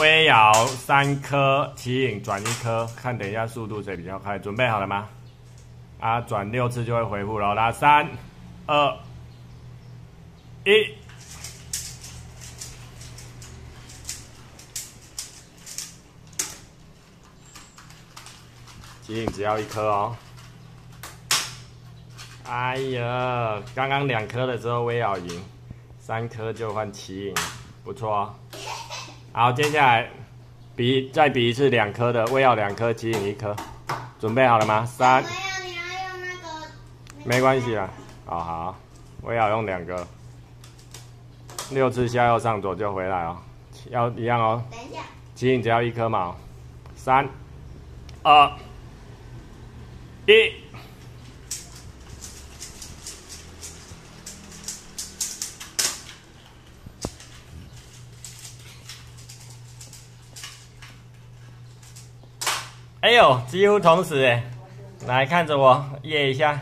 微咬三颗，奇影转一颗，看等一下速度谁比较快。准备好了吗？啊，转六次就会回复了。来，三、二、一。奇影只要一颗哦。哎呀，刚刚两颗的时候微咬赢，三颗就换奇影，不错哦。好，接下来比再比一次两颗的，微咬两颗，奇影一颗，准备好了吗？三。没有，你要用那个。没关系啦，好好，微咬用两个，六次下右上左就回来哦，要一样哦。等一下。奇影只要一颗嘛哦，三、二、一。哎呦，几乎同时哎，来看着我，耶一下。